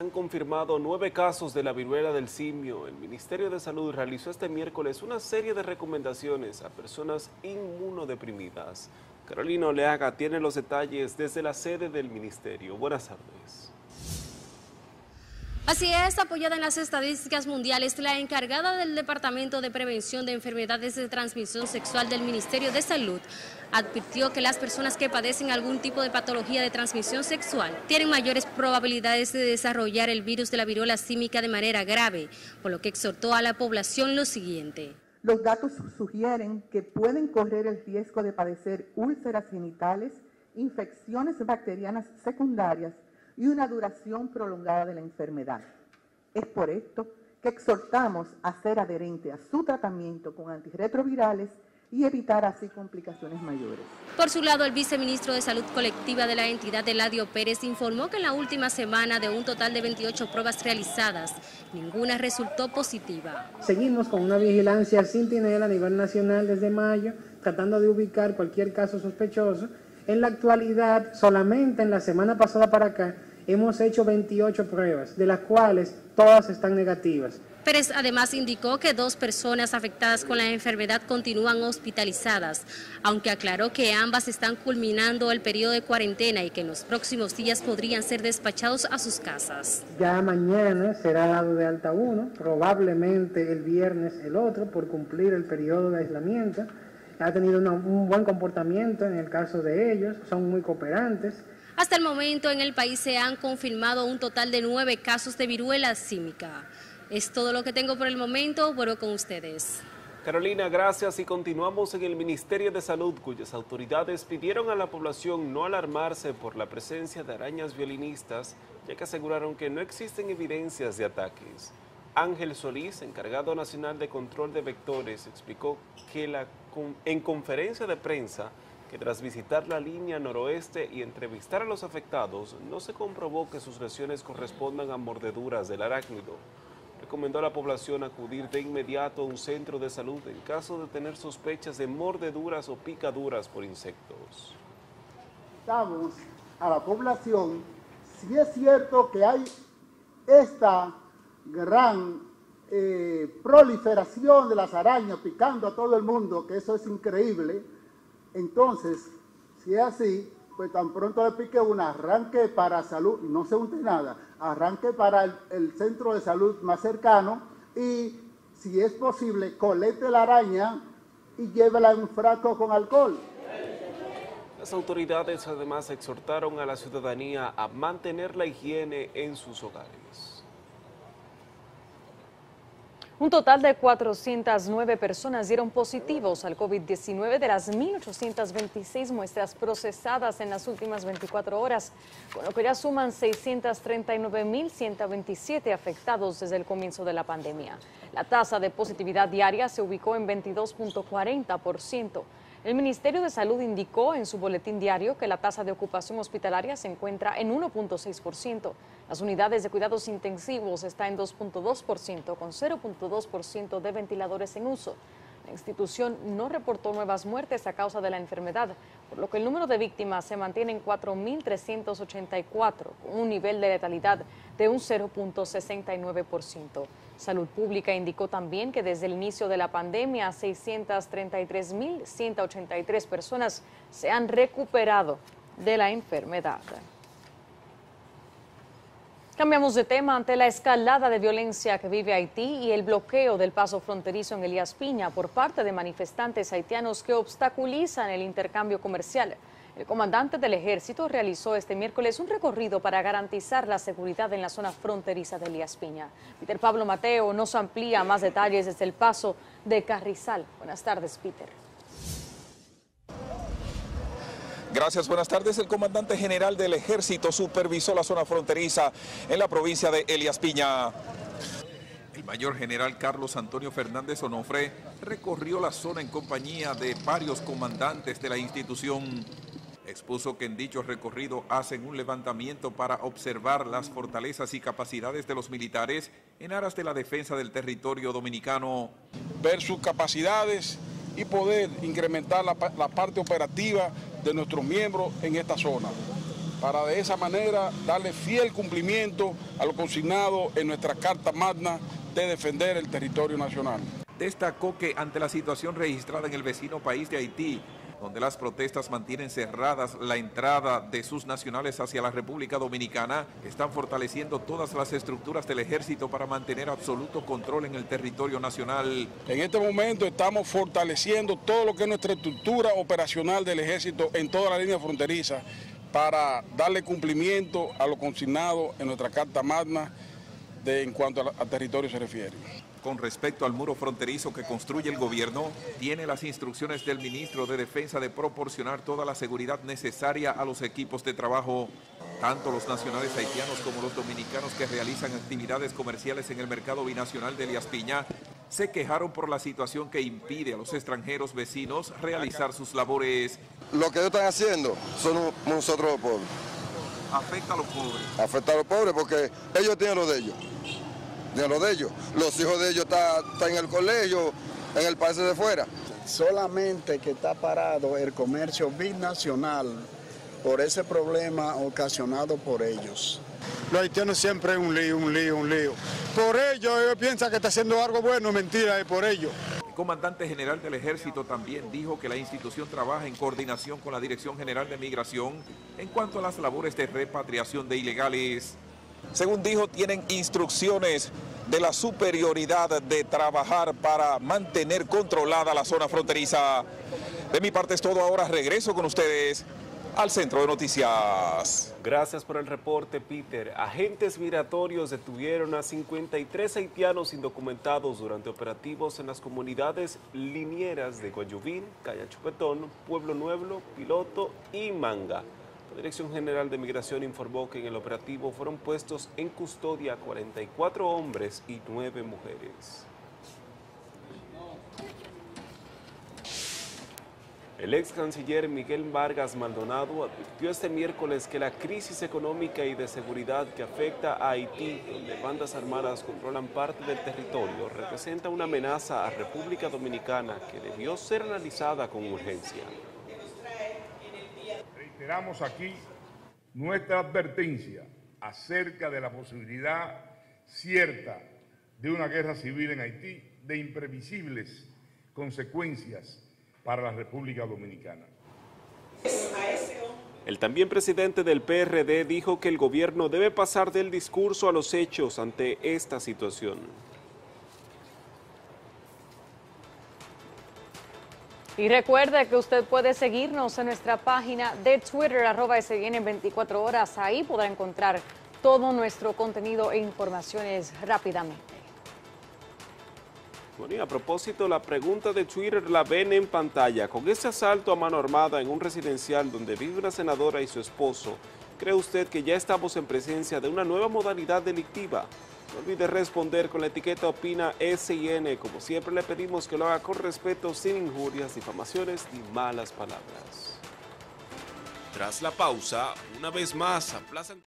Han confirmado nueve casos de la viruela del simio. El Ministerio de Salud realizó este miércoles una serie de recomendaciones a personas inmunodeprimidas. Carolina Oleaga tiene los detalles desde la sede del Ministerio. Buenas tardes. Así es, apoyada en las estadísticas mundiales, la encargada del Departamento de Prevención de Enfermedades de Transmisión Sexual del Ministerio de Salud advirtió que las personas que padecen algún tipo de patología de transmisión sexual tienen mayores probabilidades de desarrollar el virus de la viruela símica de manera grave, por lo que exhortó a la población lo siguiente. Los datos sugieren que pueden correr el riesgo de padecer úlceras genitales, infecciones bacterianas secundarias, y una duración prolongada de la enfermedad. Es por esto que exhortamos a ser adherente a su tratamiento con antirretrovirales y evitar así complicaciones mayores. Por su lado, el viceministro de Salud Colectiva de la entidad, Eladio Pérez, informó que en la última semana de un total de 28 pruebas realizadas, ninguna resultó positiva. Seguimos con una vigilancia sentinela a nivel nacional desde mayo, tratando de ubicar cualquier caso sospechoso. En la actualidad, solamente en la semana pasada para acá, hemos hecho 28 pruebas, de las cuales todas están negativas. Pérez además indicó que dos personas afectadas con la enfermedad continúan hospitalizadas, aunque aclaró que ambas están culminando el periodo de cuarentena y que en los próximos días podrían ser despachados a sus casas. Ya mañana será dado de alta uno, probablemente el viernes el otro, por cumplir el periodo de aislamiento. Ha tenido un buen comportamiento en el caso de ellos, son muy cooperantes. Hasta el momento en el país se han confirmado un total de nueve casos de viruela símica. Es todo lo que tengo por el momento. Vuelvo con ustedes. Carolina, gracias y continuamos en el Ministerio de Salud, cuyas autoridades pidieron a la población no alarmarse por la presencia de arañas violinistas, ya que aseguraron que no existen evidencias de ataques. Ángel Solís, encargado nacional de control de vectores, explicó que la, en conferencia de prensa que tras visitar la línea noroeste y entrevistar a los afectados, no se comprobó que sus lesiones correspondan a mordeduras del arácnido. Recomendó a la población acudir de inmediato a un centro de salud en caso de tener sospechas de mordeduras o picaduras por insectos. Estamos a la población, si es cierto que hay esta gran eh, proliferación de las arañas picando a todo el mundo, que eso es increíble, entonces, si es así, pues tan pronto le pique un arranque para salud, no se unte nada, arranque para el, centro de salud más cercano y, si es posible, colete la araña y llévela en un frasco con alcohol. Las autoridades además exhortaron a la ciudadanía a mantener la higiene en sus hogares. Un total de 409 personas dieron positivos al COVID-19 de las 1.826 muestras procesadas en las últimas 24 horas, con lo que ya suman 639.127 afectados desde el comienzo de la pandemia. La tasa de positividad diaria se ubicó en 22.40%. El Ministerio de Salud indicó en su boletín diario que la tasa de ocupación hospitalaria se encuentra en 1.6%. Las unidades de cuidados intensivos están en 2.2%, con 0.2% de ventiladores en uso. La institución no reportó nuevas muertes a causa de la enfermedad, por lo que el número de víctimas se mantiene en 4.384, con un nivel de letalidad de un 0.69%. Salud Pública indicó también que desde el inicio de la pandemia, 633.183 personas se han recuperado de la enfermedad. Cambiamos de tema ante la escalada de violencia que vive Haití y el bloqueo del paso fronterizo en Elías Piña por parte de manifestantes haitianos que obstaculizan el intercambio comercial. El comandante del ejército realizó este miércoles un recorrido para garantizar la seguridad en la zona fronteriza de Elías Piña. Peter Pablo Mateo nos amplía más detalles desde el paso de Carrizal. Buenas tardes, Peter. Gracias, buenas tardes. El comandante general del ejército supervisó la zona fronteriza en la provincia de Elías Piña. El mayor general Carlos Antonio Fernández Onofre recorrió la zona en compañía de varios comandantes de la institución expuso que en dicho recorrido hacen un levantamiento para observar las fortalezas y capacidades de los militares en aras de la defensa del territorio dominicano. Ver sus capacidades y poder incrementar la, parte operativa de nuestros miembros en esta zona. para de esa manera darle fiel cumplimiento a lo consignado en nuestra Carta Magna de defender el territorio nacional. Destacó que ante la situación registrada en el vecino país de Haití, donde las protestas mantienen cerradas la entrada de sus nacionales hacia la República Dominicana, están fortaleciendo todas las estructuras del ejército para mantener absoluto control en el territorio nacional. En este momento estamos fortaleciendo todo lo que es nuestra estructura operacional del ejército en toda la línea fronteriza para darle cumplimiento a lo consignado en nuestra Carta Magna de, en cuanto al territorio se refiere con respecto al muro fronterizo que construye el gobierno, tiene las instrucciones del ministro de Defensa de proporcionar toda la seguridad necesaria a los equipos de trabajo. Tanto los nacionales haitianos como los dominicanos que realizan actividades comerciales en el mercado binacional de Elías Piña se quejaron por la situación que impide a los extranjeros vecinos realizar sus labores. Lo que ellos están haciendo son nosotros los pobres. Afecta a los pobres. Afecta a los pobres porque ellos tienen lo de ellos de lo de ellos. Los hijos de ellos están está en el colegio, en el país de fuera. Solamente que está parado el comercio binacional por ese problema ocasionado por ellos. Los haitianos siempre es un lío, un lío, un lío. Por ello, ellos piensan que está haciendo algo bueno, mentira, es por ello. El comandante general del ejército también dijo que la institución trabaja en coordinación con la Dirección General de Migración en cuanto a las labores de repatriación de ilegales. Según dijo, tienen instrucciones de la superioridad de trabajar para mantener controlada la zona fronteriza. De mi parte es todo, ahora regreso con ustedes al centro de noticias. Gracias por el reporte, Peter. Agentes migratorios detuvieron a 53 haitianos indocumentados durante operativos en las comunidades linieras de Guayubín, Calla Chupetón, Pueblo Nuevo, Piloto y Manga. La Dirección General de Migración informó que en el operativo fueron puestos en custodia 44 hombres y 9 mujeres. El ex canciller Miguel Vargas Maldonado advirtió este miércoles que la crisis económica y de seguridad que afecta a Haití, donde bandas armadas controlan parte del territorio, representa una amenaza a República Dominicana que debió ser analizada con urgencia reiteramos aquí nuestra advertencia acerca de la posibilidad cierta de una guerra civil en Haití de imprevisibles consecuencias para la República Dominicana. El también presidente del PRD dijo que el gobierno debe pasar del discurso a los hechos ante esta situación. Y recuerde que usted puede seguirnos en nuestra página de Twitter, arroba SN 24 horas. Ahí podrá encontrar todo nuestro contenido e informaciones rápidamente. Bueno, y a propósito, la pregunta de Twitter la ven en pantalla. Con este asalto a mano armada en un residencial donde vive una senadora y su esposo, ¿cree usted que ya estamos en presencia de una nueva modalidad delictiva? No olvide responder con la etiqueta Opina SIN. Como siempre le pedimos que lo haga con respeto, sin injurias, difamaciones ni malas palabras. Tras la pausa, una vez más, aplazan...